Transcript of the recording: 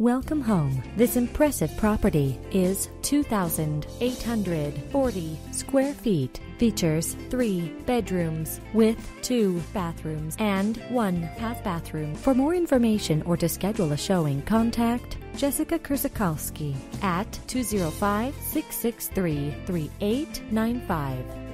Welcome home. This impressive property is 2,840 square feet. Features three bedrooms with two bathrooms and one half bathroom. For more information or to schedule a showing, contact Jessica Krzykalski at 205 663 3895.